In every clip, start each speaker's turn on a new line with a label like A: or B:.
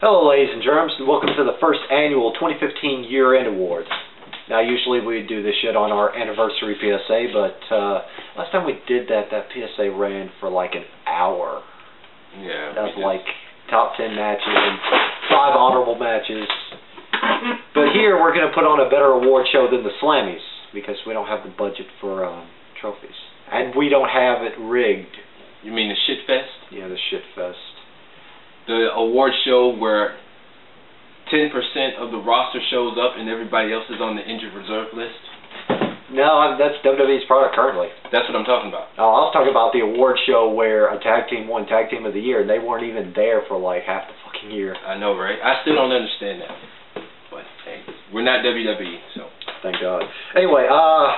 A: Hello, ladies and germs, and welcome to the first annual 2015 Year-End Awards. Now, usually we do this shit on our anniversary PSA, but uh, last time we did that, that PSA ran for like an hour.
B: Yeah.
A: That Of like top 10 matches and five honorable matches. But here we're going to put on a better award show than the Slammies because we don't have the budget for um, trophies. And we don't have it rigged.
B: You mean the shit fest?
A: Yeah, the shit fest.
B: The award show where 10% of the roster shows up and everybody else is on the injured reserve list?
A: No, I- that's WWE's product currently.
B: That's what I'm talking about.
A: Oh, I was talking about the award show where a tag team won Tag Team of the Year, and they weren't even there for like half the fucking year.
B: I know, right? I still don't understand that. But hey, we're not WWE, so.
A: Thank God. Anyway, uh,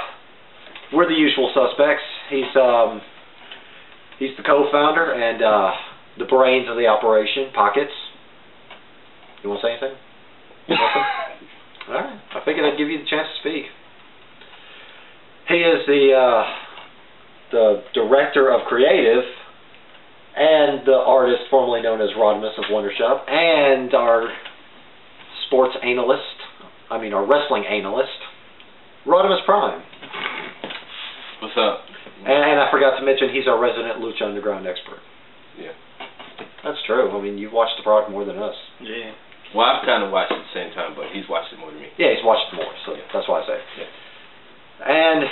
A: we're the usual suspects. He's um, he's the co-founder and uh, the brains of the operation. Pockets. You want to say anything? All right. I figured I'd give you the chance to speak. He is the uh, the director of creative and the artist formerly known as Rodimus of Wonder Shop and our sports analyst. I mean, our wrestling analyst, Rodimus Prime.
B: What's up?
A: And, and I forgot to mention he's our resident Lucha Underground expert.
B: Yeah.
A: That's true. I mean, you've watched the product more than us.
C: Yeah.
B: Well, I've kind of watched it at the same time, but he's watched it more than me.
A: Yeah, he's watched it more, so yeah. that's why I say.
B: Yeah.
A: And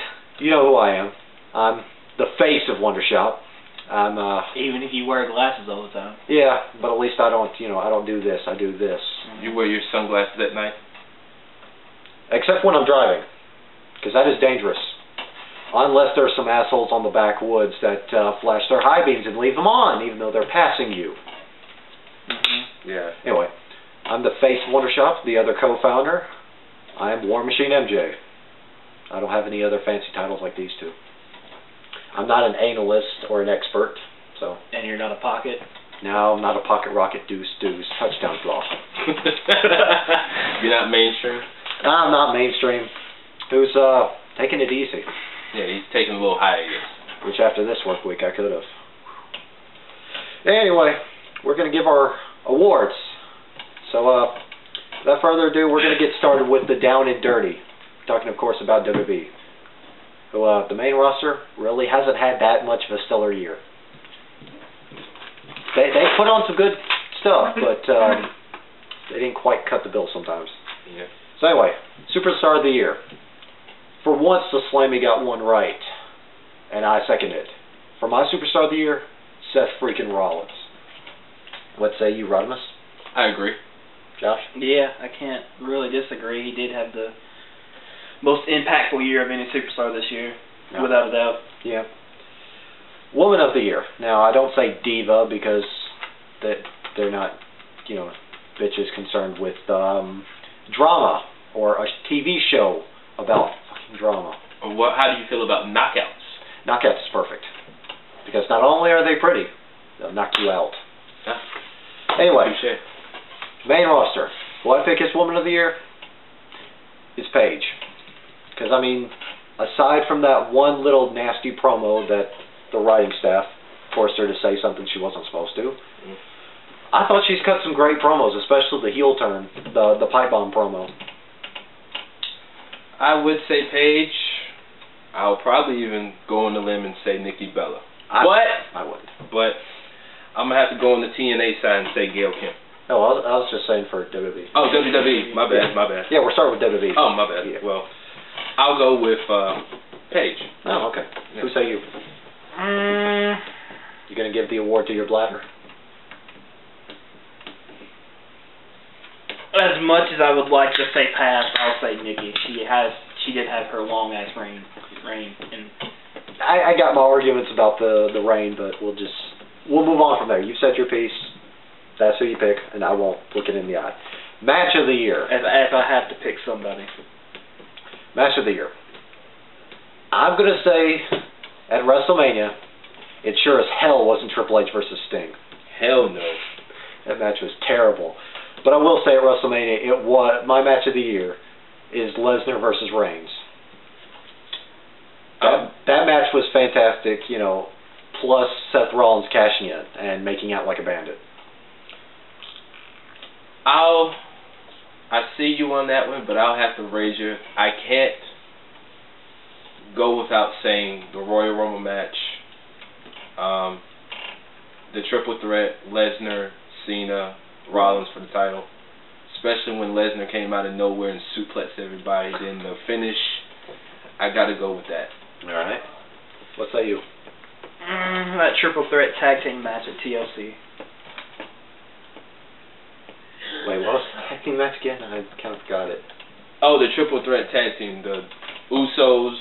A: you know who I am. I'm the face of Wonder Shop. I'm uh
C: Even if you wear glasses all the time.
A: yeah, but at least I don't, you know, I don't do this. I do this.
B: You wear your sunglasses at night?
A: Except when I'm driving, because that is dangerous. Unless there's some assholes on the backwoods that uh, flash their high beams and leave them on, even though they're passing you.
B: Yeah.
A: Anyway, I'm the face of Wonder Shop, the other co-founder. I am War Machine MJ. I don't have any other fancy titles like these two. I'm not an analyst or an expert, so
C: And you're not a pocket.
A: No, I'm not a pocket rocket deuce deuce touchdown flaw.
B: You're not mainstream?
A: I'm not mainstream. Who's uh taking it easy?
B: Yeah, he's taking a little hiatus.
A: Which after this work week I could have. Anyway, we're gonna give our awards. So uh without further ado, we're gonna get started with the down and dirty. Talking of course about WWE. Who uh the main roster really hasn't had that much of a stellar year. They they put on some good stuff, but um they didn't quite cut the bill sometimes.
B: Yeah.
A: So anyway, Superstar of the Year. For once, the Slammy got one right, and I second it. For my Superstar of the Year, Seth freaking Rollins. What say you, Rodimus?
B: I agree.
A: Josh?
C: Yeah, I can't really disagree. He did have the most impactful year of any superstar this year,
A: Yeah.
C: without a doubt.
A: Yeah. Woman of the Year. Now, I don't say diva because that they're not, you know, bitches concerned with um, drama or a TV show about fucking drama.
B: What? How do you feel about knockouts?
A: Knockouts is perfect. Because not only are they pretty, they'll knock you out.
B: Yeah.
A: Anyway, main roster. Will I pick as Woman of the Year? It's Paige. Because, I mean, aside from that one little nasty promo that the writing staff forced her to say something she wasn't supposed to,
B: Mm.
A: I thought she's cut some great promos, especially the heel turn, the the pipe bomb promo.
B: I would say Paige. I'll probably even go on the limb and say Nikki Bella.
A: I,
B: But
A: I wouldn't.
B: but I'm gonna have to go on the TNA side and say Gail Kim.
A: No, I was, I was just saying for WWE.
B: Oh WWE. My bad. My bad.
A: Yeah, we're starting with WWE.
B: Oh my bad.
A: Yeah.
B: Well, I'll go with uh, Paige.
A: Oh, okay.
B: Yeah.
A: Who say you? You gonna give the award to your bladder?
C: As much as I would like to say pass, I'll say Nikki. She has, she did have her long ass reign, reign, and
A: I, I got my arguments about the the rain, but we'll just we'll move on from there. You've said your piece. That's who you pick, and I won't look it in the eye. Match of the year.
C: if, if I have to pick somebody,
A: Match of the year. I'm gonna say at WrestleMania, it sure as hell wasn't Triple H versus Sting.
B: Hell no.
A: That match was terrible. But I will say at WrestleMania, it was my match of the year is Lesnar versus Reigns. That,
B: Um,
A: that match was fantastic, you know, plus Seth Rollins cashing in and making out like a bandit.
B: I'll I see you on that one, but I'll have to raise you. I can't go without saying the Royal Rumble match, um, the triple threat, Lesnar, Cena, Rollins for the title. Especially when Lesnar came out of nowhere and suplexed everybody. Then the finish, I got to go with that.
A: All right. What say you?
C: Mm, that triple threat tag team match at TLC.
A: Wait, what was the tag team match again? I kind of forgot it.
B: Oh, the triple threat tag team, the Usos.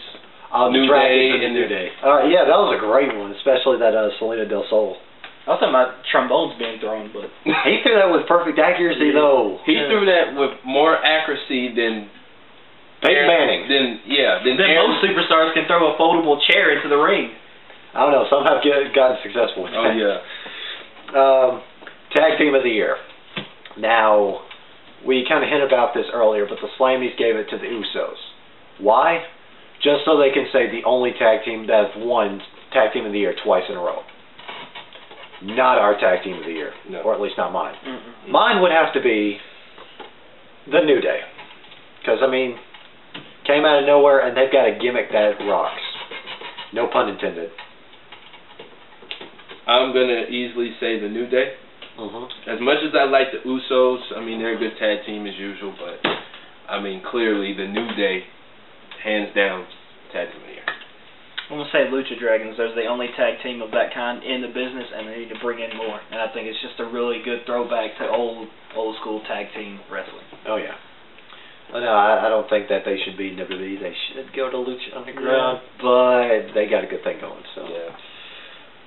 A: Uh,
B: New
A: the Dragons
B: Day
A: and
B: and
A: New Day. All right, yeah, that was a great one, especially that uh, Salida del Sol.
C: I was talking about trombones being thrown, but
A: He threw that with perfect accuracy,
C: Yeah.
A: though.
B: He
C: Yeah.
B: threw that with more accuracy than
A: Peyton
B: Aaron-
A: Manning.
B: Than yeah, than
C: then
B: Aaron-
C: most superstars can throw a foldable chair into the ring.
A: I don't know. Somehow get, gotten successful with
B: Oh yeah.
A: Um, tag team of the year. Now, we kind of hinted about this earlier, but the Slammies gave it to the Usos. Why? Just so they can say the only tag team that have won tag team of the year twice in a row. Not our tag team of the year,
B: No.
A: or at least not mine.
C: Mm-mm.
A: Mine would have to be the New Day, because I mean, came out of nowhere and they've got a gimmick that rocks. No pun intended.
B: I'm gonna easily say the New Day.
A: Mm-hmm.
B: As much as I like the Usos, I mean they're a good tag team as usual, but I mean clearly the New Day, hands down, tag team of the year.
C: I'm gonna say Lucha Dragons. They're the only tag team of that kind in the business, and they need to bring in more. And I think it's just a really good throwback to old old school tag team wrestling.
A: Oh yeah. Uh, No, I, I don't think that they should be WWE. They should go to Lucha Underground, but they got a good thing going. So,
B: Yeah.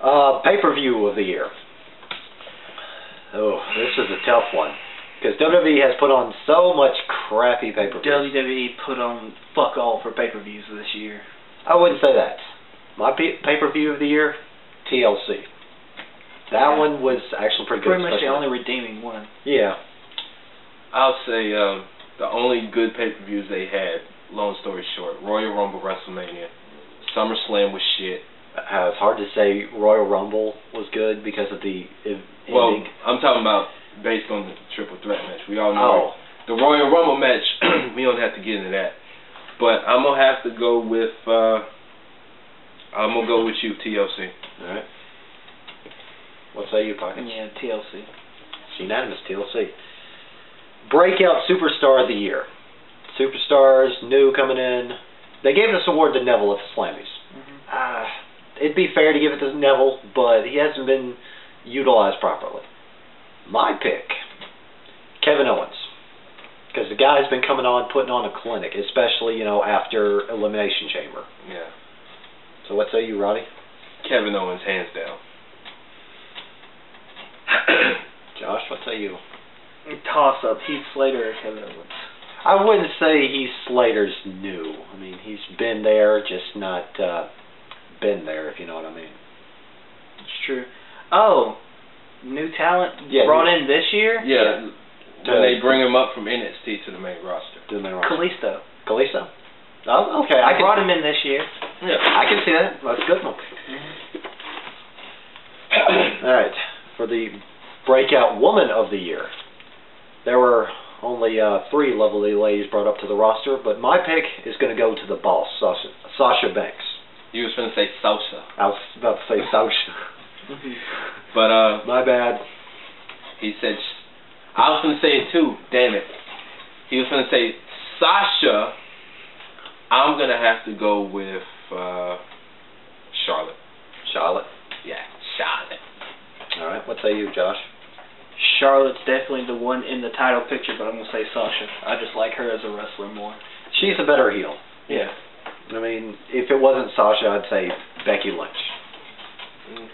A: Uh, pay per view of the year. Oh, this is a tough one because WWE has put on so much crappy pay per view.
C: WWE put on fuck all for pay per views this year.
A: I wouldn't say that. My pay per view of the year, TLC. That
C: Yeah.
A: one was actually pretty good.
C: Pretty much the
A: especially-
C: only redeeming one.
A: Yeah.
B: I'll say um, the only good pay per views they had. Long story short, Royal Rumble, WrestleMania, SummerSlam was shit.
A: Uh, it's hard to say Royal Rumble was good because of the ev-
B: Well. I'm talking about based on the triple threat match. We all know
A: Oh,
B: the Royal Rumble match. we don't have to get into that, but I'm gonna have to go with. Uh, I'm gonna go with you, TLC.
A: all right. What say you, Pockets?
C: Yeah, TLC.
A: It's unanimous, TLC. Breakout Superstar of the Year. Superstars, new coming in. They gave this award to Neville at the Slammies.
C: Mm-hmm.
A: Uh, it'd be fair to give it to Neville, but he hasn't been utilized properly. My pick, Kevin Owens. Because the guy's been coming on, putting on a clinic, especially, you know, after Elimination Chamber.
B: Yeah,
A: So what say you, Roddy?
B: Kevin Owens, hands down.
A: Josh, what say you?
C: Toss up: Heath Slater or Kevin Owens.
A: I wouldn't say he's Slater's new. I mean, he's been there, just not uh, been there, if you know what I mean.
C: It's true. Oh, new talent
A: Yeah,
C: brought
A: new-
C: in this year.
B: Yeah,
A: To-
B: when they bring him up from NXT to the main roster.
A: Do the main roster.
C: Kalisto.
A: Kalisto? Oh, okay. I
C: I
A: can,
C: brought him in this year.
B: Yeah.
A: I can see that. That's a good one. All right. For the breakout woman of the year, there were only uh, three lovely ladies brought up to the roster, but my pick is going to go to the boss, Sasha, Sasha Banks.
B: You was gonna say salsa,
A: I was about to say Sasha.
B: but uh,
A: my bad.
B: he said. I was gonna say it too. Damn it. He was gonna say Sasha. I'm gonna have to go with uh, Charlotte.
A: Charlotte.
B: Yeah, Charlotte.
A: All right. What say you, Josh?
C: Charlotte's definitely the one in the title picture, but I'm gonna say Sasha. I just like her as a wrestler more.
A: She's a better heel.
C: Yeah.
A: I mean, if it wasn't Sasha, I'd say Becky Lynch.
B: Mm.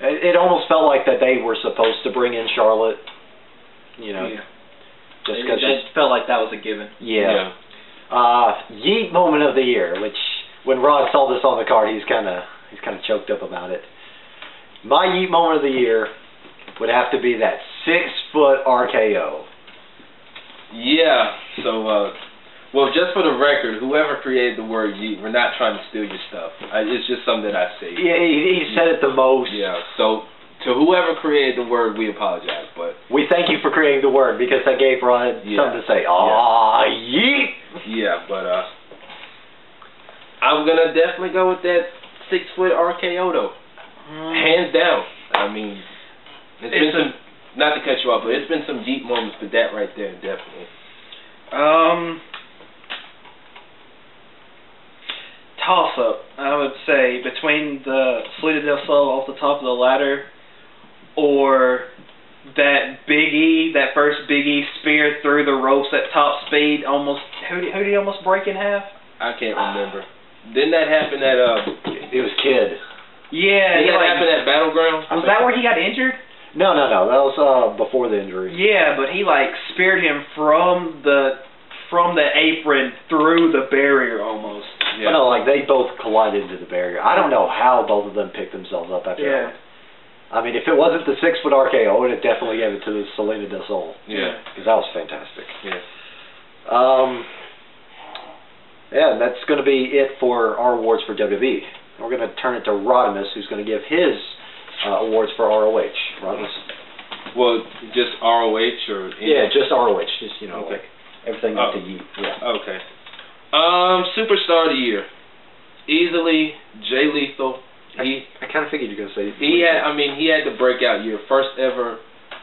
A: It, it almost felt like that they were supposed to bring in Charlotte. You know,
C: yeah.
A: just because
C: it
A: she's
C: felt like that was a given.
A: yeah. Uh, Yeet moment of the year, which when Rod saw this on the card, he's kind of he's kind of choked up about it. My Yeet moment of the year would have to be that six foot RKO.
B: Yeah. So, uh, well, just for the record, whoever created the word "yeet," we're not trying to steal your stuff. I, it's just something that I say.
A: Yeah, he, he said it the most.
B: Yeah. So to whoever created the word, we apologize. But
A: We thank you for creating the word because that gave Ron
B: Yeah.
A: something to say. Aw, yeet!
B: yeah, but uh, I'm gonna definitely go with that six foot RKO though, hands down. I mean, it's been
C: It's a-
B: some. Not to cut you off, but it's been some deep moments, but that right there, definitely.
C: Um, toss up. I would say between the Salida del Sol off the top of the ladder, or that Big E, that first Big E spear through the ropes at top speed, almost who did, who did he almost break in half?
B: I can't remember. Didn't that happen at uh?
A: It was Kid.
C: Yeah,
B: Didn't that
C: like,
B: happen at Battleground?
C: was that where he got injured?
A: No, no, no. That was uh, before the injury.
C: Yeah, but he like speared him from the from the apron through the barrier almost.
A: But no, like they both collided into the barrier. I don't know how both of them picked themselves up after
C: Yeah.
A: that. I mean, if it wasn't the six foot RKO, I would have definitely gave it to the Salida del Sol
B: Yeah.
A: because that was fantastic.
B: Yeah.
A: Um, yeah, and that's going to be it for our awards for WWE. We're going to turn it to Rodimus, who's going to give his uh, awards for ROH. Rodimus?
B: Well, just ROH or
A: Yeah, just ROH. Just you know,
B: Okay.
A: like everything
B: Oh.
A: up to Yeet. Yeah.
B: Okay. Um, superstar of the year, easily Jay Lethal. He
A: I kind of figured you were going to say.
B: he had. I mean, he had the breakout year. First ever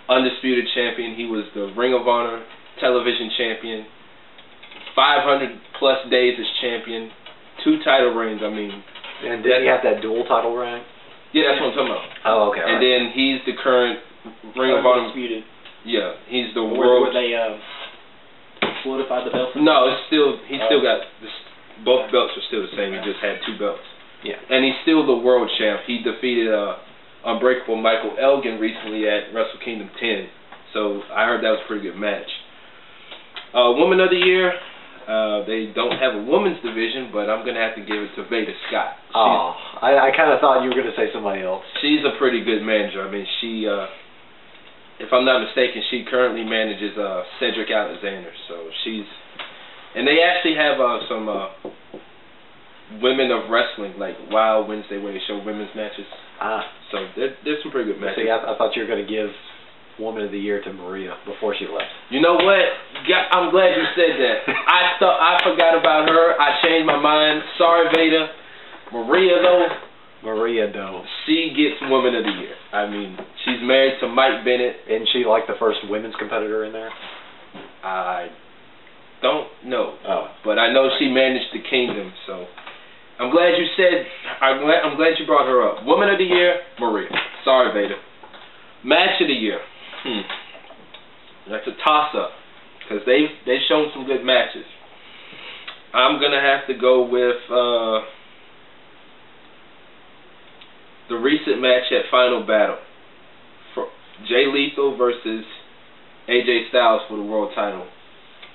B: undisputed champion. He was the Ring of Honor television champion. 500 plus days as champion. Two title reigns. I mean,
A: And did he have that dual title rank?
B: yeah, that's what I'm talking about.
A: Oh, okay.
B: And then he's the current Ring of Honor.
C: Undisputed.
B: Yeah, he's the
C: Where,
B: world.
C: where they uh, solidified the belt.
B: No, it's still he
C: Oh.
B: still got this, both belts are still the same. He just had two belts.
A: Yeah.
B: And he's still the world champ. He defeated uh, Unbreakable Michael Elgin recently at Wrestle Kingdom 10. So I heard that was a pretty good match. Uh, Woman of the Year. Uh, they don't have a women's division, but I'm gonna have to give it to Veda Scott. She's,
A: Oh, I, I kind of thought you were going to say somebody else.
B: she's a pretty good manager. I mean, she, uh, if I'm not mistaken, she currently manages uh, Cedric Alexander. So she's, and they actually have uh, some uh, women of wrestling, like Wild Wednesday, where they show women's matches.
A: Ah,
B: So there, there's some pretty good matches.
A: see, I, I thought you were going to give Woman of the Year to Maria before she left.
B: You know what? I'm glad you said that. I thought I forgot about her. I changed my mind. Sorry, Veda. Maria though,
A: Maria Doe.
B: she gets Woman of the Year. I mean, she's married to Mike Bennett.
A: Isn't she like the first women's competitor in there?
B: I don't know,
A: Oh.
B: but I know she managed the kingdom. So I'm glad you said. I'm glad. I'm glad you brought her up. Woman of the year, Maria. Sorry, Veda. Match of the year. Hmm. That's a toss up because they they've shown some good matches. I'm gonna have to go with uh, the recent match at Final Battle. For Jay Lethal versus AJ Styles for the world title.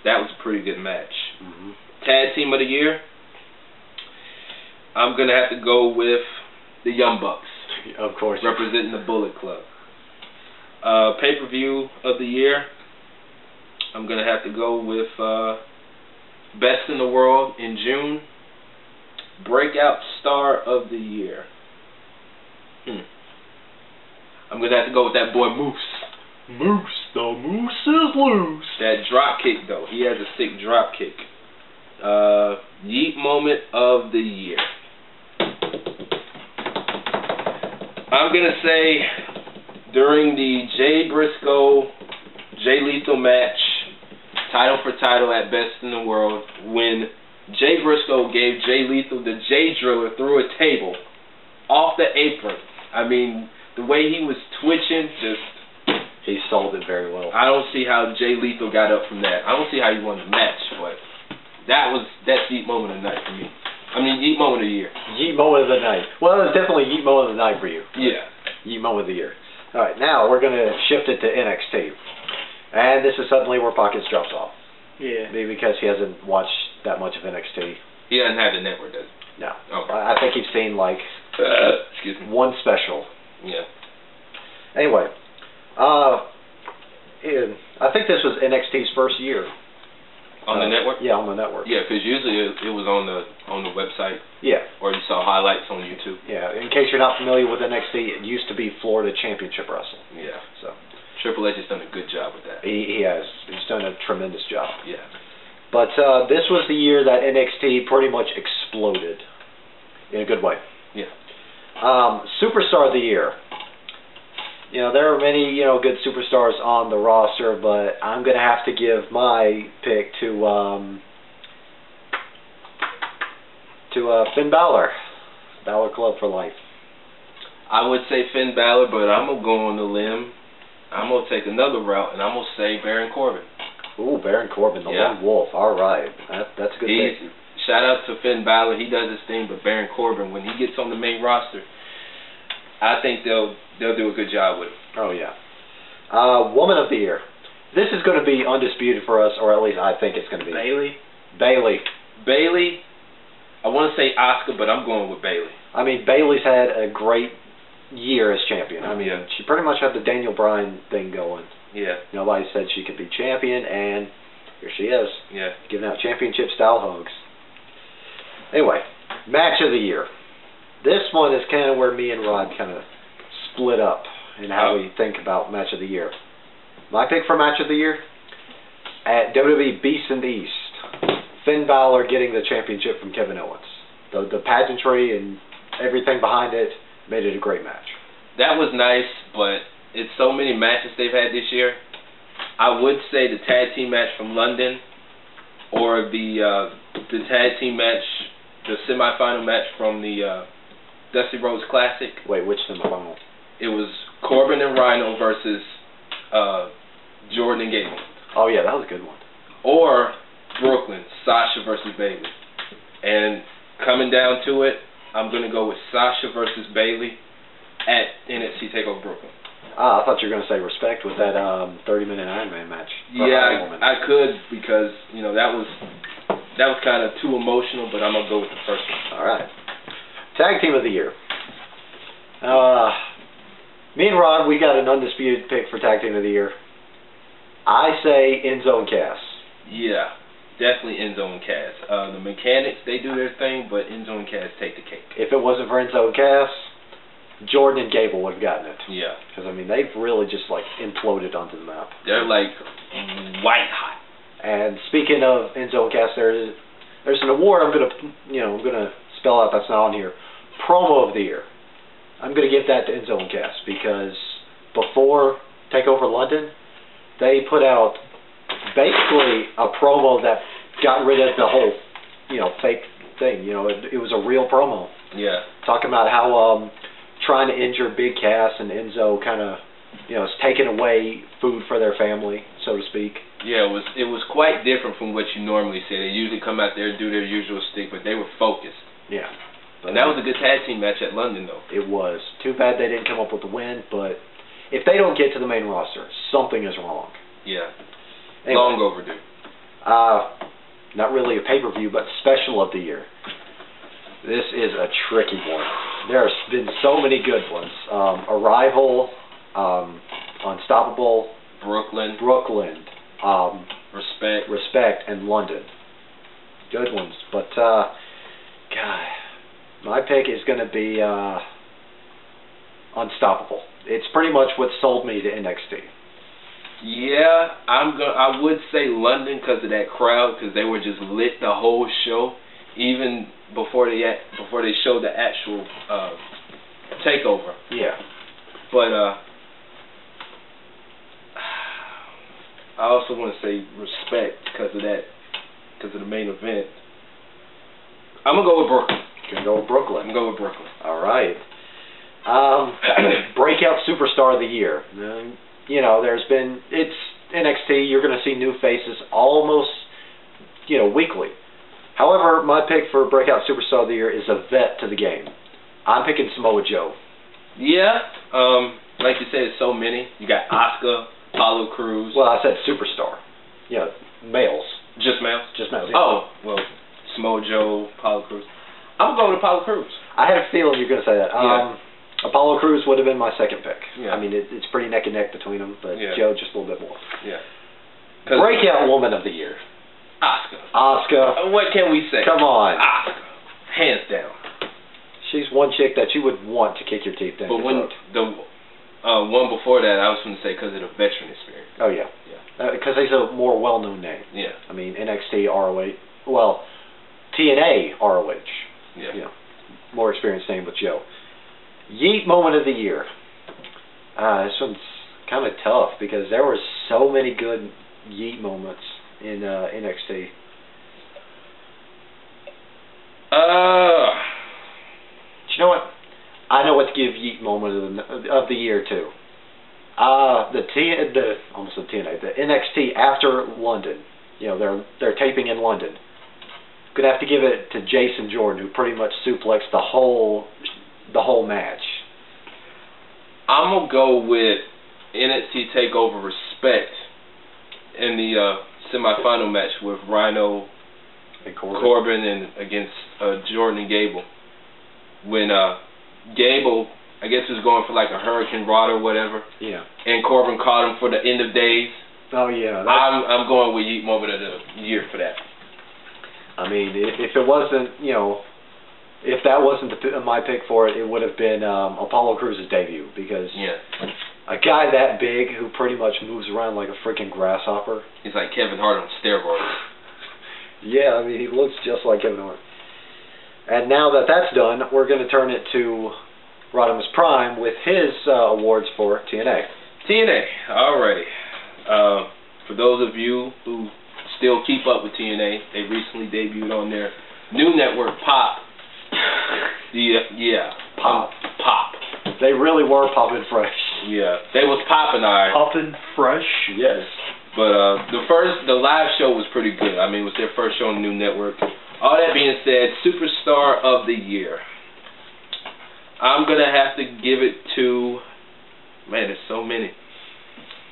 B: That was a pretty good match.
A: hmm
B: Tag team of the year. I'm gonna have to go with the Young Bucks,
A: Of course.
B: representing the Bullet Club. Uh, Pay per view of the year. I'm gonna have to go with uh, Best in the World in June. Breakout Star of the Year. Hmm. I'm gonna have to go with that boy Moose.
A: Moose, the moose is loose.
B: That drop kick though, he has a sick drop kick. Uh, yeet moment of the year. I'm gonna say during the Jay Briscoe Jay Lethal match, title for title at Best in the World, when Jay Briscoe gave Jay Lethal the Jay Driller through a table off the apron. I mean, the way he was twitching, just
A: He sold it very well.
B: I don't see how Jay Lethal got up from that. I don't see how he won the match, but that was that's Yeet moment of the night for me. I mean, Yeet moment of the year.
A: Yeet moment of the night. Well, it's definitely Yeet moment of the night for you.
B: Yeah.
A: Yeet moment of the year. All right, now we're going to shift it to NXT. And this is suddenly where Pockets drops off.
C: Yeah.
A: Maybe because he hasn't watched that much of NXT.
B: He doesn't have the network, does he?
A: No.
B: Okay.
A: I I think he's seen like
B: Excuse me.
A: one special.
B: Yeah.
A: Anyway, uh, in, I think this was NXT's first year.
B: On the
A: Uh,
B: network?
A: Yeah, on the network.
B: Yeah, because usually it, it was on the on the website
A: Yeah,
B: or you saw highlights on YouTube.
A: yeah. In case you're not familiar with NXT, it used to be Florida Championship Wrestling.
B: Yeah.
A: So
B: Triple H has done a good job with that.
A: he, he has he's done a tremendous job.
B: Yeah.
A: But uh, this was the year that NXT pretty much exploded in a good way.
B: Yeah.
A: Um, superstar of the year. You know, there are many, you know, good superstars on the roster, but I'm going to have to give my pick to um, to uh, Finn Balor. Balor Club for life.
B: I would say Finn Balor, but I'm gonna go on the limb. I'm gonna take another route, and I'm gonna say Baron Corbin.
A: Ooh, Baron Corbin, the
B: Yeah.
A: Lone Wolf. All right, that, that's a good
B: He's
A: pick.
B: Shout out to Finn Balor. He does his thing, but Baron Corbin, when he gets on the main roster, I think they'll they'll do a good job with him.
A: Oh yeah. Uh, Woman of the Year. This is going to be undisputed for us, or at least I think it's going to be.
C: Bayley.
A: Bayley.
B: Bayley, I want to say Asuka, but I'm going with Bayley.
A: I mean, Bayley's had a great year as champion. I mean,
B: Yeah.
A: she pretty much had the Daniel Bryan thing going.
B: Yeah,
A: Nobody said she could be champion, and here she is,
B: yeah.
A: giving out championship style hugs. Anyway, match of the year. This one is kind of where me and Rod kind of split up in how we think about match of the year. My pick for match of the year at WWE Beast in the East, Finn Balor getting the championship from Kevin Owens. The the pageantry and everything behind it made it a great match.
B: That was nice, but it's so many matches they've had this year. I would say the tag team match from London, or the uh, the tag team match, the semifinal match from the uh, Dusty Rhodes Classic.
A: Wait, which semifinal?
B: It was Corbin and Rhino versus uh, Jordan and Gable,
A: Oh yeah, that was a good one.
B: or Brooklyn Sasha versus Bayley. And coming down to it, I'm gonna go with Sasha versus Bayley at NXT Takeover Brooklyn.
A: Ah, I thought you were going to say respect with that um, 30 minute Iron Man match.
B: Yeah, I, I could because you know that was that was kind of too emotional, but I'm gonna go with the first one.
A: All right. Tag team of the year. Uh, me and Rod, we got an undisputed pick for tag team of the year. I say Enzo and Cass.
B: Yeah, definitely Enzo and Cass. Uh, the mechanics they do their thing, but Enzo and Cass take the cake.
A: If it wasn't for Enzo and Cass, Jordan and Gable would have gotten it.
B: Yeah,
A: Because I mean, they've really just like imploded onto the map.
B: they're like white hot.
A: And speaking of Enzo and Cass, there is there's an award I'm gonna you know I'm gonna spell out that's not on here. Promo of the year. I'm gonna give that to Enzo and Cass because before Takeover London, they put out basically a promo that got rid of the whole you know fake thing. You know, it, it was a real promo
B: Yeah,
A: talking about how um trying to injure Big Cass and Enzo kind of you know is taking away food for their family, so to speak.
B: Yeah. It was it was quite different from what you normally see. They usually come out there and do their usual stick, but they were focused.
A: Yeah.
B: And that was a good tag team match at London, though.
A: It was. Too bad they didn't come up with the win, but if they don't get to the main roster, something is wrong.
B: Yeah,
A: Anyway,
B: long overdue.
A: uh, not really a pay-per-view, but special of the year. This is a tricky one. There's been so many good ones. Um, Arrival, um, Unstoppable,
B: Brooklyn,
A: Brooklyn, um,
B: respect.
A: Respect, and London. Good ones. But, uh, God, my pick is going to be uh, Unstoppable. It's pretty much what sold me to NXT.
B: Yeah, I'm going. I would say London because of that crowd, because they were just lit the whole show, even before they before they showed the actual uh, takeover.
A: Yeah.
B: But uh, I also want to say respect because of that, because of the main event. I'm gonna go with Brooklyn.
A: Gonna go with
B: I'm gonna go with Brooklyn.
A: All right. Um, breakout superstar of the year. Um, you know, there's been it's NXT. You're going to see new faces almost, you know, weekly. However, my pick for breakout superstar of the year is a vet to the game. I'm picking Samoa Joe.
B: Yeah. Um, like you said, so many. You got Asuka, Apollo Crews,
A: Well, I said superstar. You know, males,
B: just males.
A: just males. yeah.
B: Oh, well, Samoa Joe, Apollo Crews. I'm gonna with Apollo Crews.
A: I had a feeling you were going to say that. Um, Apollo Crews would have been my second pick.
B: Yeah.
A: I mean, it, it's pretty neck and neck between them, but
B: Yeah.
A: Joe just a little bit more.
B: Yeah.
A: Breakout woman of the year.
B: Asuka.
A: Asuka.
B: What can we say?
A: Come on.
B: Asuka. hands down.
A: She's one chick that you would want to kick your teeth in.
B: But when
A: throat.
B: the uh, one before that, I was going to say because of the veteran experience.
A: Oh yeah.
B: Yeah.
A: Because he's a more well-known name.
B: Yeah.
A: I mean, NXT, ROH, well, TNA, ROH.
B: Yeah.
A: Yeah. More experienced name with Joe. Yeet moment of the year. Uh, this one's kind of tough because there were so many good yeet moments in uh, NXT.
B: Uh,
A: Do you know what? I know what to give Yeet moment of the, of the year too. Uh, the T, the almost the TNA, the NXT after London. You know, they're they're taping in London. Gonna have to give it to Jason Jordan, who pretty much suplexed the whole the whole match.
B: I'm going to go with NXT TakeOver Respect in the uh, semifinal match with Rhino
A: And Corbin.
B: Corbin and against uh, Jordan and Gable. When uh, Gable, I guess, was going for like a Hurricane Rod or whatever,
A: Yeah.
B: and Corbin caught him for the end of days.
A: Oh yeah.
B: I'm I'm going with Yeet Moment of the year for that.
A: I mean, if, it wasn't, you know, if that wasn't the, my pick for it, it would have been um, Apollo Crews's debut because
B: Yeah,
A: a guy that big who pretty much moves around like a freaking grasshopper.
B: he's like Kevin Hart on steroids.
A: Yeah, I mean, he looks just like Kevin Hart. And now that that's done, we're going to turn it to Rodimus Prime with his uh, awards for TNA.
B: TNA, alrighty. Uh, for those of you who still keep up with TNA, they recently debuted on their new network, Pop. Yeah, yeah,
A: Pop.
B: Pop.
A: They really were popping fresh.
B: Yeah, they was popping alright.
C: Poppin' fresh.
A: Yes.
B: But uh, the first, the live show was pretty good. I mean, it was their first show on the new network. All that being said, superstar of the year. I'm gonna have to give it to. Man, there's so many.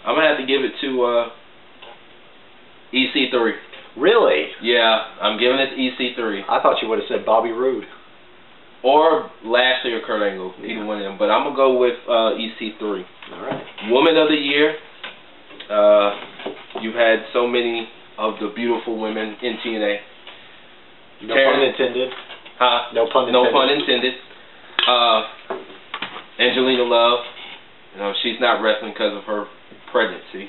B: I'm gonna have to give it to uh, EC3.
A: Really?
B: Yeah, I'm giving it to EC3
A: I thought you would have said Bobby Roode.
B: or Lashley or Kurt Angle, either one of them. But I'm gonna go with uh, EC3.
A: All right.
B: Woman of the Year. Uh, you've had so many of the beautiful women in TNA.
A: No
B: Karen.
A: pun intended.
B: Huh?
A: No pun intended.
B: No pun intended. Uh, Angelina Love. You know, she's not wrestling because of her pregnancy.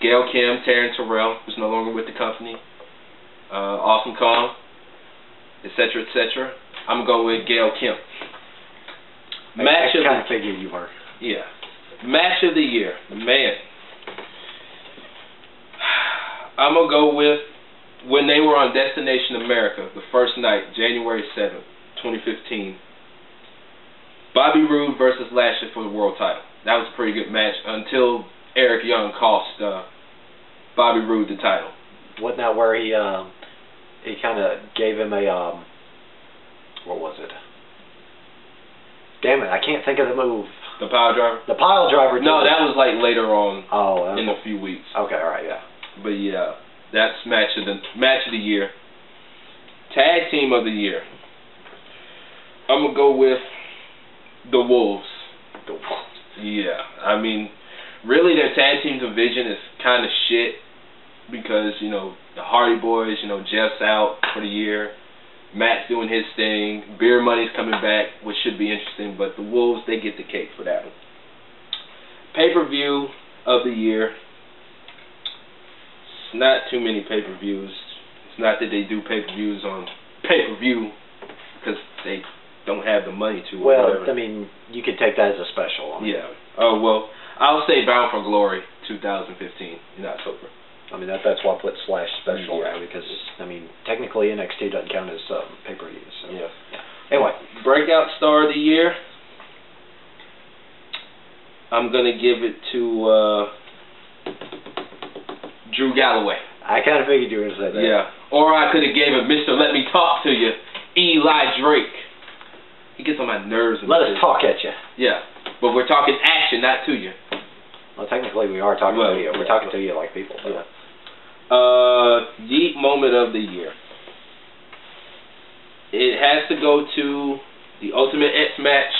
B: Gail Kim, Taryn Terrell, who's no longer with the company. Uh, awesome Kong, etc., etc. I'm gonna go with Gail Kim. Match
A: I,
B: of
A: I kind of
B: the
A: figured you were.
B: yeah, match of the year, man. I'm gonna go with when they were on Destination America, the first night, January seventh, 2015. Bobby Roode versus Lashley for the world title. That was a pretty good match until Eric Young cost uh, Bobby Roode the title.
A: Wasn't that where he um he kind of gave him a um what was it? Damn it, I can't think of the move.
B: The pile driver.
A: The pile driver.
B: No, that was like later on
A: Oh.
B: in a few weeks.
A: okay. All right. Yeah.
B: But yeah, that's match of the match of the year. Tag team of the year. I'm gonna go with the Wolves.
A: The-
B: Yeah, I mean, really their tag team division is kind of shit because you know the Hardy Boys, you know Jeff's out for the year, Matt's doing his thing, Beer Money's coming back, which should be interesting, but the Wolves they get the cake for that one. Pay per view of the year. It's not too many pay per views. It's not that they do pay per views on pay per view because they don't have the money to.
A: Well. I mean, you could take that as a special. I mean,
B: Yeah. Oh well, I'll say Bound for Glory 2015 in October.
A: I mean that that's why I put slash special
B: Yeah.
A: there because I mean technically NXT doesn't count as um, pay per views. So.
B: Yeah.
A: Anyway,
B: Breakout Star of the Year. I'm gonna give it to uh, Drew Galloway.
A: I kind of figured you were going to say that.
B: Yeah. Or I could have gave it Mr. Let Me Talk to You, Eli Drake. He gets on my nerves. and
A: Let us talk at you.
B: Yeah. But we're talking action, not to you.
A: Well, technically we are talking
B: Well,
A: to you. We're
B: yeah.
A: talking to you like people. So.
B: Yeah. Uh, Yeet moment of the year. It has to go to the Ultimate X match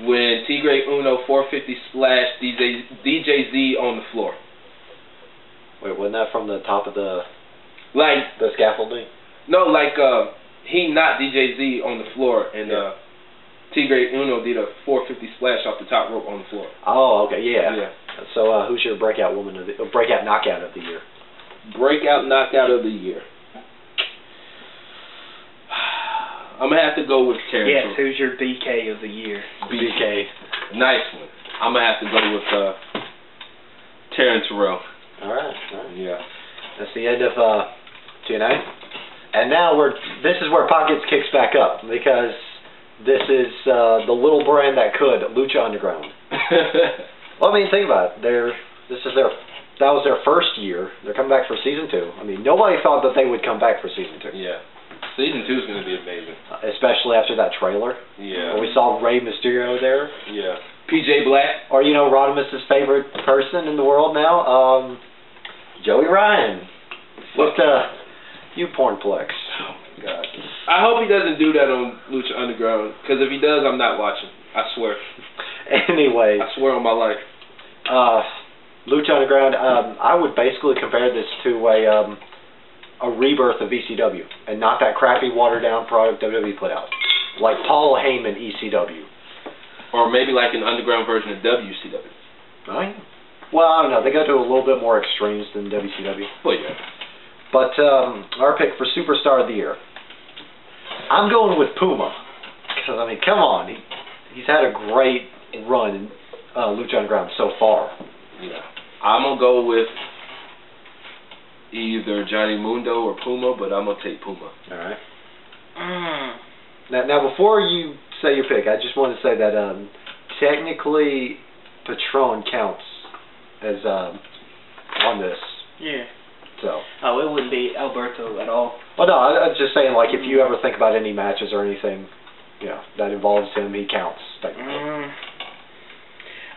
B: when Tigre Uno 450 splashed DJ DJ Z on the floor.
A: Wait, wasn't that from the top of the
B: Like
A: The scaffolding.
B: no, like uh, he knocked DJ Z on the floor, and
A: Yeah.
B: uh, Tigre Uno did a 450 splash off the top rope on the floor.
A: Oh, okay, yeah.
B: Yeah.
A: So, uh, who's your breakout woman of the uh, breakout knockout of the year?
B: Breakout knockout of the year. I'm gonna have to go with Taryn.
C: Yes, who's your BK of the year?
A: BK.
B: Nice one. I'm gonna have to go with uh, Taryn Terrell.
A: All right. All right.
B: Yeah.
A: That's the end of uh, TNA. And now we're this is where Pockets kicks back up because this is uh, the little brand that could Lucha Underground. Well, I mean, think about it. They're this is their that was their first year. They're coming back for season two. I mean, nobody thought that they would come back for season two,
B: yeah. Season two is gonna be amazing.
A: especially after that trailer
B: Yeah.
A: where we saw Rey Mysterio there,
B: Yeah. PJ Black.
A: or you know, Rodimus's favorite person in the world now, um, Joey Ryan. What uh, you pornplex?
B: Oh my god. I hope he doesn't do that on Lucha Underground, because if he does, I'm not watching. I swear.
A: Anyway,
B: I swear on my life.
A: uh, Lucha Underground. Um, I would basically compare this to a um, a rebirth of ECW, and not that crappy watered down product WWE put out, like Paul Heyman ECW.
B: Or maybe like an underground version of WCW.
A: Right? Well, I don't know. They go to a little bit more extremes than WCW.
B: Well, yeah.
A: But um, our pick for Superstar of the Year, I'm going with Puma. Because, I mean, come on. He, he's had a great run in uh, Lucha Underground so far.
B: Yeah. I'm gonna go with either Johnny Mundo or Puma, but I'm gonna take Puma.
A: All right.
C: Mm.
A: Now, now, before you say your pick, I just want to say that um, technically Patron counts as um, on this.
C: Yeah.
A: So,
C: Oh, it wouldn't be Alberto at all.
A: well, no, I, I'm just saying, like, if you ever think about any matches or anything, you know, that involves him, he counts. Technically.
C: Mm.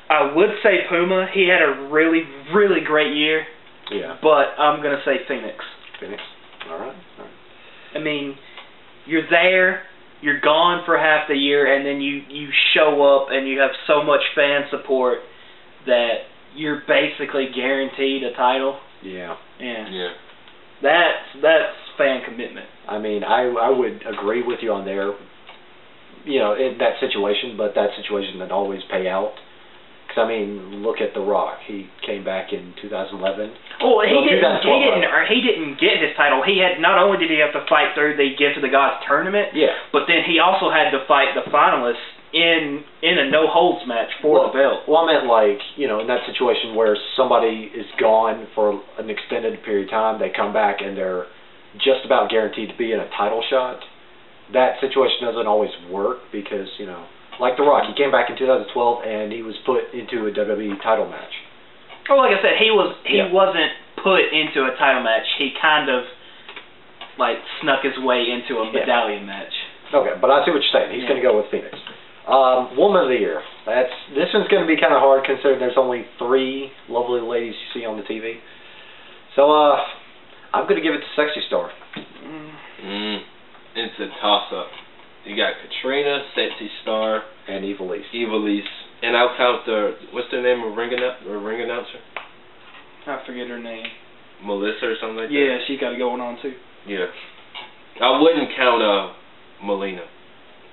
C: I would say Puma. He had a really, really great year,
A: Yeah.
C: but I'm gonna say Phoenix.
A: Phoenix. All right. All right.
C: I mean, you're there, you're gone for half the year, and then you you show up and you have so much fan support that you're basically guaranteed a title.
A: Yeah.
C: Yeah,
B: Yeah.
C: that's that's fan commitment.
A: I mean, I I would agree with you on there. You know, in that situation, but that situation doesn't always pay out. Because I mean, look at The Rock. He came back in 2011.
C: Oh, he
A: Well,
C: didn't. He didn't. Or he didn't get his title. He had not only did he have to fight through the Gift of the Gods tournament,
A: Yeah.
C: but then he also had to fight the finalists in in a no holds match for
A: well,
C: the belt.
A: Well, I meant like you know, in that situation where somebody is gone for an extended period of time, they come back and they're just about guaranteed to be in a title shot. That situation doesn't always work because you know, like The Rock, he came back in 2012 and he was put into a WWE title match.
C: Well, like I said, he was he
A: Yeah.
C: wasn't put into a title match. He kind of like snuck his way into a
A: Yeah.
C: medallion match.
A: Okay, but I see what you're saying. He's
C: Yeah.
A: going to go with Phoenix. Um, Woman of the Year. That's this one's going to be kind of hard considering there's only three lovely ladies you see on the TV. So uh, I'm going to give it to Sexy Star.
C: Mm.
B: Mm. It's a toss up. You got Katrina, Sexy Star,
A: and Evil East.
B: Ivelisse, and I'll count the what's the name? A ring annou- ring announcer?
C: I forget her name.
B: Melissa or something like that.
C: Yeah, she got it going on too.
B: Yeah. I wouldn't count uh Melina.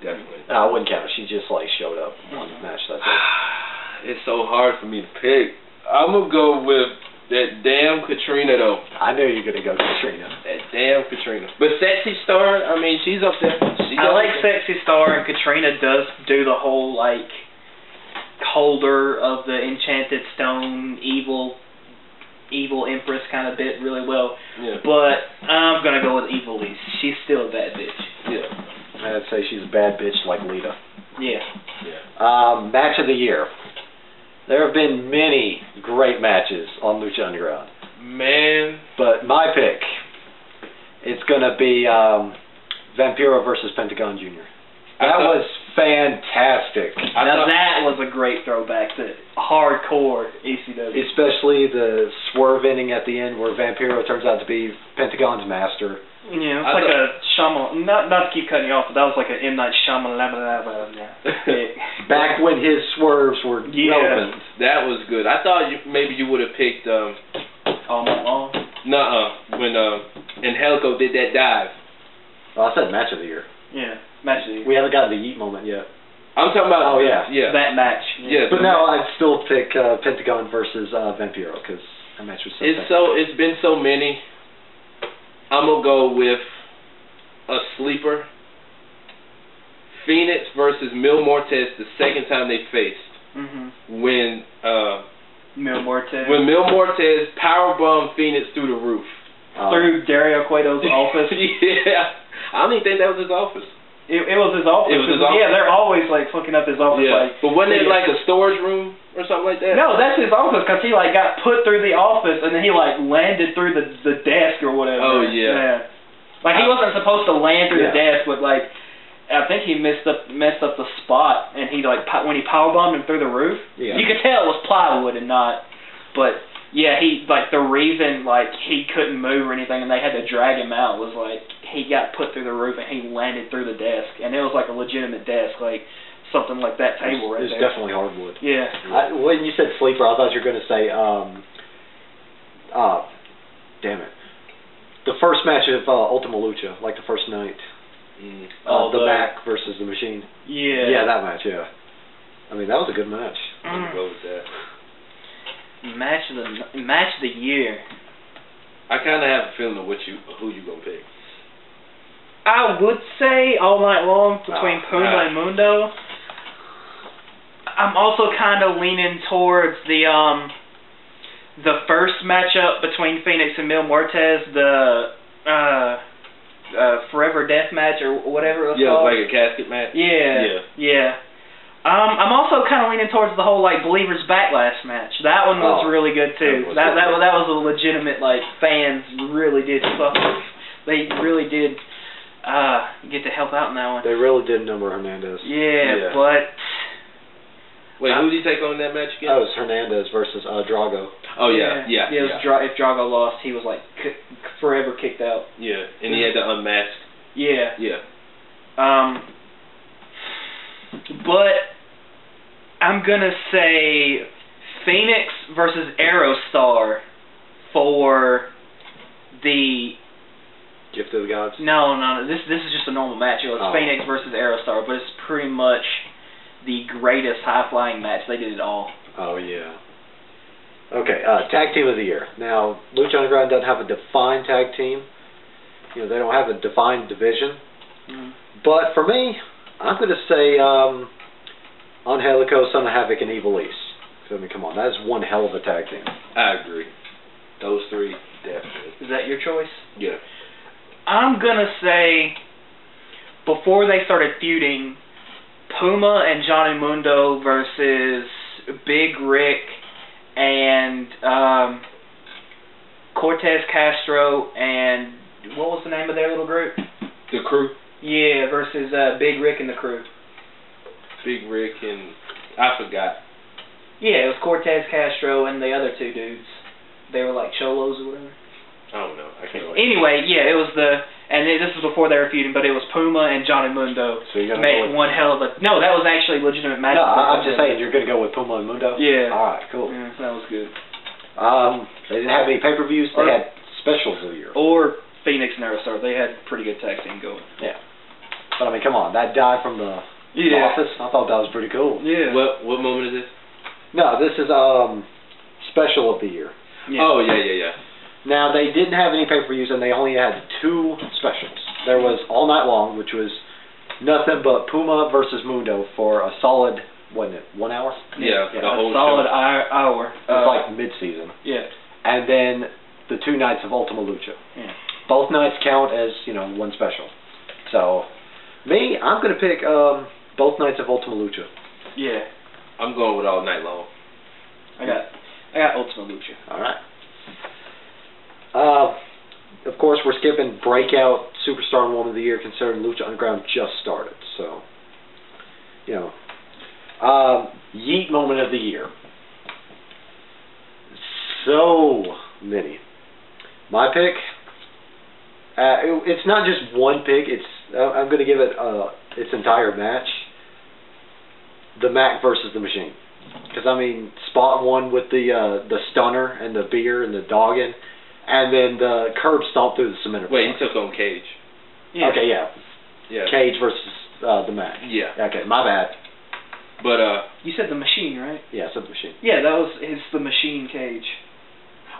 B: Mm-hmm. Definitely.
A: No, I wouldn't count her. She just like showed up on the mm-hmm. match. That's it.
B: it's so hard for me to pick. I'm gonna go with that damn Katrina though.
A: I knew you were going to go Katrina.
B: That damn Katrina. But Sexy Star, I mean, she's up there. She's
C: I
B: up
C: like
B: there.
C: Sexy Star and Katrina does do the whole like holder of the enchanted stone evil evil empress kind of bit really well.
B: Yeah.
C: But I'm gonna go with Ivelisse. She's still a bad bitch.
B: Yeah.
A: I'd say she's a bad bitch like Lita.
C: Yeah.
B: Yeah.
A: Um, match of the year. There have been many great matches on Lucha Underground.
B: Man.
A: But my pick, it's going to be um, Vampiro versus Pentagon Jr. That
B: thought-
A: was fantastic.
B: I
C: now
B: thought-
C: that was a great throwback to hardcore ECW.
A: Especially the swerve ending at the end where Vampiro turns out to be Pentagon's master.
C: Yeah, it's
B: I
C: like
B: thought-
C: a Shyamalan. Not not to keep cutting you off, but that was like an M Night Shyamalan. pick.
A: Back when his swerves were
C: Yeah.
A: relevant.
B: That was good. I thought you, maybe you would have picked um
C: All night long.
B: nuh-uh when um Angelico did that dive.
A: Oh, I said match of the year.
C: Yeah, match of the year.
A: We haven't gotten the Yeet moment yet.
B: I'm talking about.
A: Oh, yeah.
B: yeah,
C: That match.
B: yeah.
A: But
B: the
A: no. I'd still pick uh, Pentagon versus uh, Vampiro because that match was so.
B: It's so. It's been so many. I'm gonna go with a sleeper. Phoenix versus Mil Muertes the second time they faced
C: Mm-hmm.
B: when uh
C: Mil Muertes.
B: when Mil Muertes powerbomb Phoenix through the roof.
A: Uh,
C: through Dario Cueto's office.
B: yeah, I don't even think that was his office.
C: It, it was his office.
B: It was his
C: 'cause, Yeah, they're always like fucking up his office.
B: Yeah,
C: Like,
B: but wasn't it
C: yeah.
B: like a storage room or something like that?
C: No, that's his office because he like got put through the office and then he like landed through the the desk or whatever.
B: Oh, yeah.
C: Yeah. Like he wasn't supposed to land through the desk, but like I think he messed up messed up the spot and he like when he power bombed him through the roof.
A: Yeah.
C: You could tell it was plywood and not, but. Yeah, he like the reason like he couldn't move or anything, and they had to drag him out was like he got put through the roof and he landed through the desk, and it was like a legitimate desk, like something like that table right
A: it's
C: there.
A: definitely hardwood.
C: Yeah.
A: I, when you said sleeper, I thought you were going to say, um, uh, damn it, the first match of uh, Ultima Lucha, like the first night,
B: Mm.
A: uh,
C: Oh,
A: the
C: the-
A: Mack versus the Machine.
C: Yeah.
A: Yeah, that match. Yeah, I mean that was a good match.
B: I'm
C: Mm.
B: go with that.
C: Match of the match of the year.
B: I kind of have a feeling of what you who you gonna pick.
C: I would say all night long between
A: Oh,
C: Puma and Mundo. I'm also kind of leaning towards the um the first matchup between Phoenix and Mil Muertes, the uh uh Forever Death match or whatever it was
B: Yeah,
C: called.
B: like a casket match.
C: Yeah.
B: Yeah.
C: Yeah. Um, also kind of leaning towards the whole like Believers Backlash match. That one was
A: Oh,
C: really good too.
A: that was
C: That that was that was a legitimate like fans really did fuck. They really did uh get to help out in that one.
A: They really did number Hernandez.
C: Yeah,
B: Yeah.
C: but
B: Wait, who did he take on in that match again?
A: That was Hernandez versus uh, Drago.
B: oh yeah, yeah,
C: yeah. It was
B: yeah.
C: Dra- if Drago lost, he was like k- forever kicked out.
B: Yeah, and he had to unmask.
C: Yeah.
B: Yeah.
C: Um, but I'm gonna say Phoenix versus Aerostar for the
A: Gift of the Gods.
C: no no no this this is just a normal match. It was
A: Oh.
C: Phoenix versus Aerostar, but it's pretty much the greatest high flying match. They did it all.
A: Oh yeah. Okay, uh, tag team of the year. Now, Lucha Underground doesn't have a defined tag team. You know, they don't have a defined division. But for me, I'm going to say um, Angelico, Son of Havoc, and Ivelisse. I mean, come on, that is one hell of a tag team.
B: I agree. Those three, definitely.
C: Is that your choice?
B: Yeah.
C: I'm gonna say before they started feuding, Puma and Johnny Mundo versus Big Ryck and um, Cortez Castro and what was the name of their little group?
B: The crew,
C: Yeah, versus uh, Big Ryck and the crew.
B: Big Ryck and I forgot.
C: Yeah, it was Cortez Castro and the other two dudes. They were like cholos or whatever.
B: I don't know. I can't.
C: Anyway, yeah, it was the and it, this was before they were feuding, but it was Puma and Johnny Mundo.
A: So you're gonna
C: made
A: go with,
C: one hell of a no. That was actually legitimate match.
A: No, I- I'm just saying you're going to go with Puma and Mundo.
C: Yeah.
A: All right, cool.
C: Yeah, that was good.
A: Um, they didn't have any pay per views. They
C: Or-
A: had specials of the year.
C: Or Phoenix and Aerostar, they had pretty good tag team going. Yeah.
A: But I mean, come on, that guy from the office. I thought that was pretty cool.
C: Yeah.
B: What what moment is this?
A: No, this is um special of the year.
C: yeah.
B: Oh yeah, yeah, yeah.
A: Now they didn't have any pay per views and they only had two specials. There was All Night Long, which was nothing but Puma versus Mundo for a solid wasn't it one hour?
B: Yeah,
A: Yeah,
B: the
C: a
B: whole
C: solid
B: show.
C: hour. hour.
A: It was
C: Uh,
A: like mid season.
C: yeah.
A: And then the two nights of Ultima Lucha.
C: Yeah.
A: Both nights count as you know one special. So me, I'm gonna pick um both nights of Ultima Lucha.
C: Yeah.
B: I'm going with all night long.
C: I got I got Ultima Lucha.
A: All right. Uh, of course, we're skipping breakout superstar and woman of the year, considering Lucha Underground just started. So, you know, um, Yeet moment of the year. So many. My pick. Uh, it- it's not just one pick. It's uh, I'm going to give it uh, its entire match. The Mack versus the Machine. Because I mean, spot one with the uh, the stunner and the beer and the dogging. and then the curb stomp through the cement.
B: Wait, he took on Cage.
C: Yeah.
A: Okay, yeah.
B: Yeah.
A: Cage versus uh, the Mack.
B: Yeah.
A: Okay, my bad.
B: But uh
C: You said the machine, right?
A: Yeah, it's a machine.
C: Yeah, that was it's the machine cage.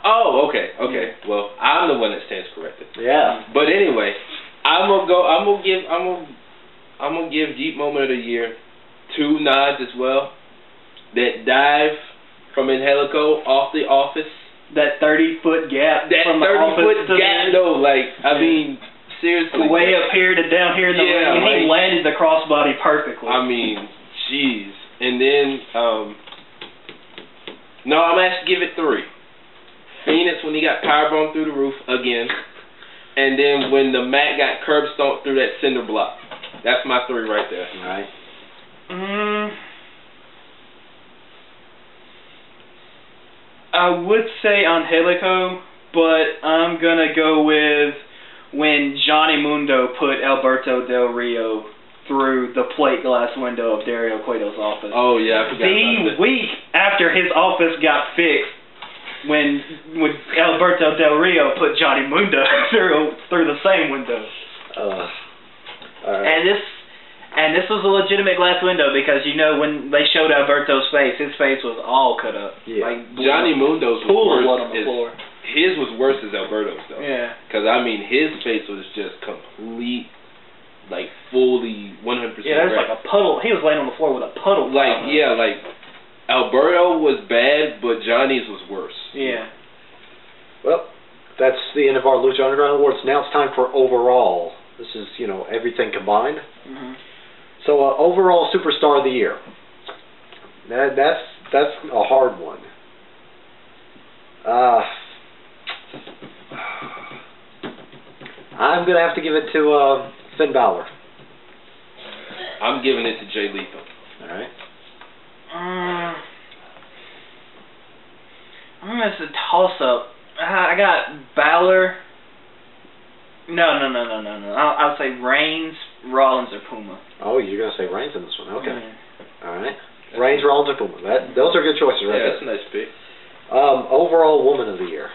B: oh, okay, okay. Well, I'm the one that stands corrected.
A: Yeah.
B: But anyway, I'm gonna go. I'm gonna give. I'm gonna. I'm gonna give Jeep Moment of the Year two nods as well. That dive from Angelico off the office.
C: That thirty foot gap
B: That
C: from the
B: thirty
C: office
B: foot gap though. Like I
C: Yeah.
B: mean, seriously.
C: way up here to down here in the
B: Yeah,
C: ring, and he landed the crossbody perfectly.
B: I mean, jeez. And then, um, no, I'm gonna have to give it three. Phoenix when he got powerbombed through the roof again, and then when the Mack got curb stomped through that cinder block. That's my three right there.
A: All right.
C: Mm, I would say Angelico, but I'm gonna go with when Johnny Mundo put Alberto Del Rio through the plate glass window of Dario Cueto's office.
B: Oh yeah, I forgot
C: the week after his office got fixed, when when Alberto Del Rio put Johnny Mundo through through the same window.
A: Uh, right.
D: And this and this was a legitimate glass window because you know when they showed Alberto's face, his face was all cut up.
A: Yeah.
D: Like
B: Johnny Mundo's was
D: pool of
B: worse.
D: blood on the
B: is-
D: floor.
B: His was worse as Alberto's though.
C: Yeah.
B: Cause I mean, his face was just complete, like fully 100%
D: Yeah, there's
B: red.
D: like a puddle. He was laying on the floor with a puddle.
B: Like yeah, like Alberto was bad, but Johnny's was worse.
C: Yeah.
A: Well, that's the end of our Lucha Underground Awards. Now it's time for overall. This is, you know, everything combined.
C: hmm
A: So, uh, overall superstar of the year. That, that's that's a hard one. Uh, I'm gonna have to give it to uh, Finn Balor.
B: I'm giving it to Jay Lethal.
A: All right.
C: Mm, I'm gonna it's a toss up. I got Balor. No, no, no, no, no, no. I'll, I'll say Reigns, Rollins, or Puma.
A: Oh, you're gonna say Reigns in this one. Okay. All right. Reigns, Rollins, or Puma. That those are good choices right
B: yeah, that's
A: there.
B: a nice pick.
A: Um, overall woman of the year.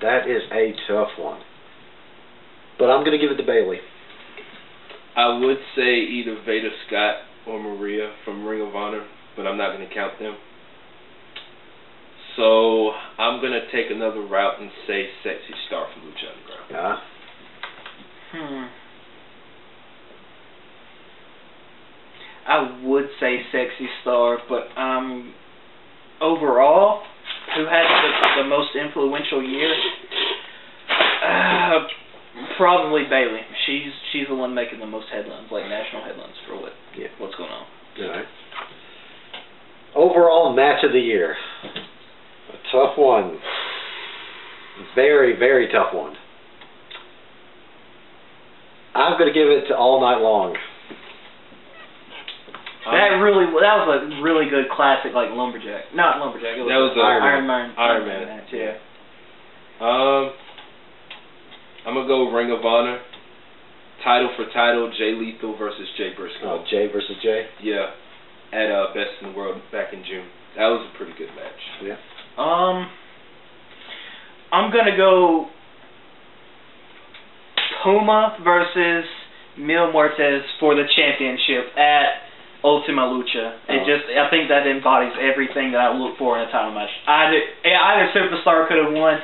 A: That is a tough one. But I'm gonna give it to Bayley.
B: I would say either Veda Scott or Maria from Ring of Honor, but I'm not going to count them. So I'm going to take another route and say Sexy Star from Lucha Underground.
A: Yeah.
C: Hmm. I would say sexy star, but um, overall, who had the, the most influential year? Uh, probably Bayley. She's she's the one making the most headlines, like national headlines for what
A: Yeah.
C: what's going on.
A: All right. Overall match of the year. A tough one. Very, very tough one. I'm gonna give it to All Night Long.
D: That really that was a really good classic like lumberjack. Not lumberjack. It was,
B: That was a-
D: Iron Man.
B: Iron Man.
D: match. Yeah.
B: Um, I'm gonna go Ring of Honor. Title for title, Jay Lethal versus Jay Briscoe.
A: Oh, Jay versus Jay.
B: Yeah, at uh, Best in the World back in June. That was a pretty good match.
A: Yeah.
C: Um, I'm gonna go Puma versus Mil Muertes for the championship at Ultima Lucha. It
A: Oh.
C: just, I think that embodies everything that I look for in a title match. Either, either superstar could have won,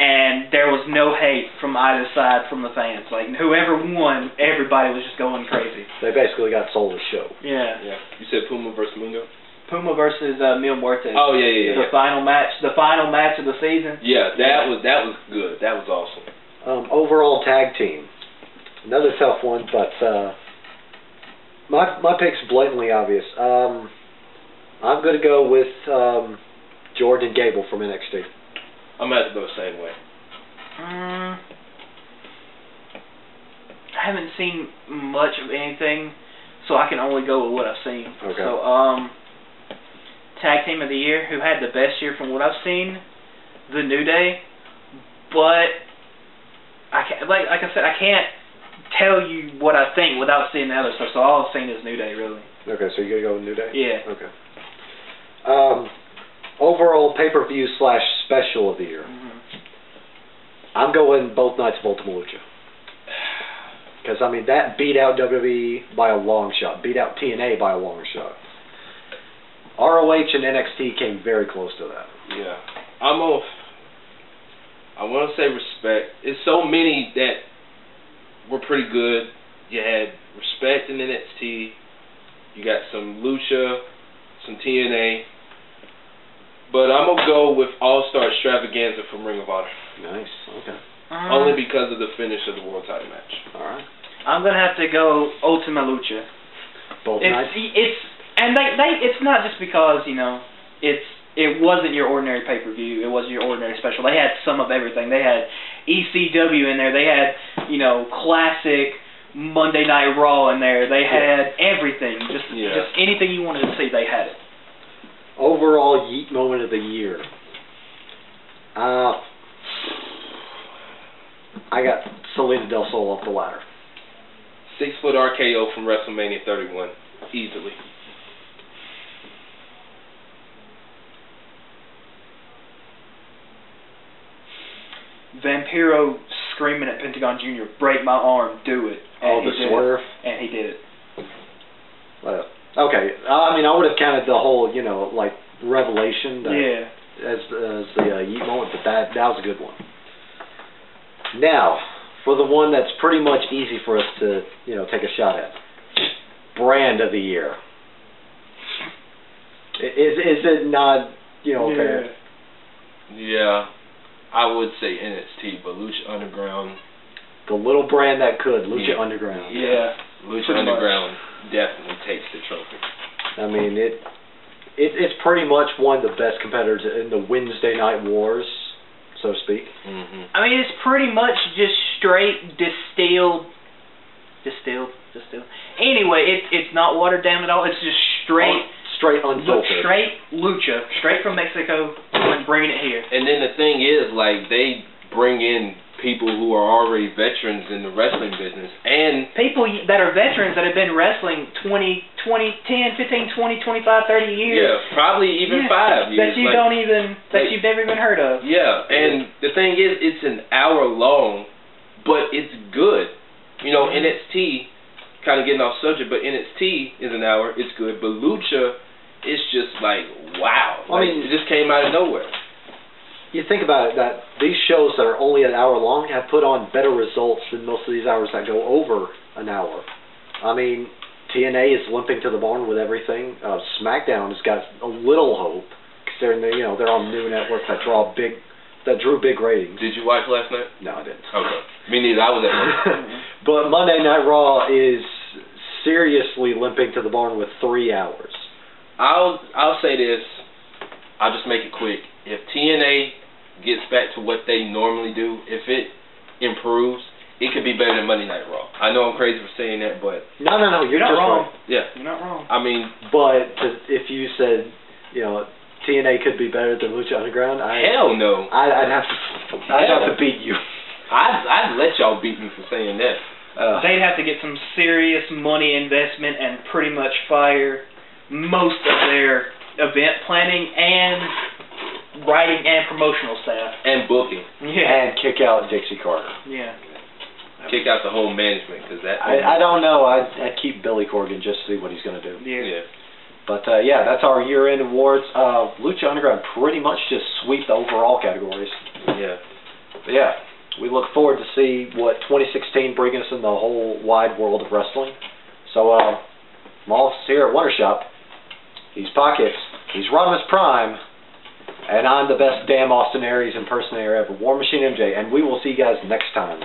C: and there was no hate from either side from the fans. Like whoever won, everybody was just going crazy.
A: They basically got sold the show.
C: Yeah.
B: Yeah. You said Puma versus Mundo.
C: Puma versus uh, Mil Muertes.
B: Oh yeah, yeah, yeah.
C: the
B: yeah.
C: final match, the final match of the season.
B: Yeah, that was that was good. That was awesome.
A: Um, overall tag team. Another tough one, but uh, my my pick's blatantly obvious. Um, I'm gonna go with um, Jordan Gable from NXT.
B: I'm gonna have to go the same way.
C: Mm, I haven't seen much of anything, so I can only go with what I've seen.
A: Okay.
C: So, um, tag team of the year, who had the best year from what I've seen, the New Day, but I can't, like like I said, I can't tell you what I think without seeing the other stuff. So all I've seen is New Day, really.
A: Okay, so you're gonna go with New Day.
C: Yeah.
A: Okay. Um, overall pay per view slash special of the year.
C: hmm
A: I'm going both nights of Ultima Lucha. Because, I mean, that beat out WWE by a long shot. Beat out TNA by a long shot. ROH and NXT came very close to that.
B: Yeah, I'm off. I want to say respect. It's so many that were pretty good. You had respect in NXT. You got some Lucha, some TNA. But I'm gonna go with All Star Extravaganza from Ring of Honor,
A: Nice. Okay.
C: Uh,
B: only because of the finish of the World Title match.
A: All right.
C: I'm gonna have to go Ultima Lucha.
A: Both
C: It's
A: nights.
C: it's and they they it's not just because you know it's it wasn't your ordinary pay per view. It wasn't your ordinary special. They had some of everything. They had ECW in there. They had you know classic Monday Night Raw in there. They had everything. Just
B: Yeah.
C: just anything you wanted to see, they had it.
A: Overall Yeet moment of the year. Uh, I got Salida Del Sol off the ladder.
B: Six foot RKO from WrestleMania 31, easily.
C: Vampiro screaming at Pentagon Jr., "Break my arm, do it!" And
A: Oh,
C: he
A: the
C: did it.
A: swerve.
C: and he did it.
A: Uh, okay. I mean, I would have counted the whole, you know, like revelation that,
C: Yeah.
A: as as the uh, Yeet moment, but that that was a good one. Now, for the one that's pretty much easy for us to, you know, take a shot at, brand of the year. Is is it not, you know, fair?
B: Yeah, I would say NXT, but Lucha Underground,
A: the little brand that could, Lucha
B: Yeah.
A: Underground.
C: Yeah.
B: Lucha
C: Pretty much.
B: Underground definitely takes the trophy.
A: I mean, it, it it's pretty much one of the best competitors in the Wednesday night wars, so to speak.
B: hmm
C: I mean, it's pretty much just straight distilled, distilled, distilled. Anyway, it, it's not watered down at all. It's just straight,
A: straight
C: look,
A: unfiltered.
C: straight lucha, straight from Mexico, and bringing it here.
B: And then the thing is, like, they bring in people who are already veterans in the wrestling business, and
C: People y- that are veterans that have been wrestling 20, 20, 10, 15, 20, 25, 30 years.
B: yeah, probably even
C: Yeah,
B: five years.
C: That you
B: like-
C: don't even, that
B: like-
C: you've never even heard of.
B: Yeah, and the thing is, it's an hour long, but it's good. You know, NXT, kind of getting off subject, but NXT is an hour, it's good, but Lucha, it's just like, wow.
A: I mean-
B: it just came out of nowhere.
A: You think about it, that these shows that are only an hour long have put on better results than most of these hours that go over an hour. I mean, TNA is limping to the barn with everything. Uh, SmackDown has got a little hope because they're in the, you know they're on new networks that draw big, that drew big ratings.
B: Did you watch last night?
A: No, I didn't.
B: Okay. Me neither. I was at work.
A: but Monday Night Raw is seriously limping to the barn with three hours.
B: I'll I'll say this. I'll just make it quick. If TNA gets back to what they normally do, if it improves, it could be better than Monday Night Raw. I know I'm crazy for saying that, but
A: No, no, no, you're,
C: You're not wrong.
A: right.
B: yeah.
C: You're not wrong.
B: I mean,
A: But to, if you said, you know, TNA could be better than Lucha Underground, I,
B: hell no.
A: I I'd have to, I'd have to beat you.
B: I'd I'd let y'all beat me for saying that.
A: Uh,
C: They'd have to get some serious money investment and pretty much fire most of their event planning and writing and promotional staff.
B: And booking.
C: Yeah.
A: and kick out Dixie Carter.
C: Yeah.
B: Kick out the whole management because that.
A: I, I don't know. I'd, I'd keep Billy Corgan just to see what he's going to do.
C: Yeah.
B: Yeah.
A: But uh, yeah, that's our year-end awards. Uh, Lucha Underground pretty much just sweep the overall categories.
B: Yeah.
A: But yeah, we look forward to see what 2016 brings us in the whole wide world of wrestling. So, uh, Moss here at Wonder Shop. He's Pockets. He's Rodimus Prime. And I'm the best damn Austin Aries impersonator ever, War Machine MJ. And we will see you guys next time.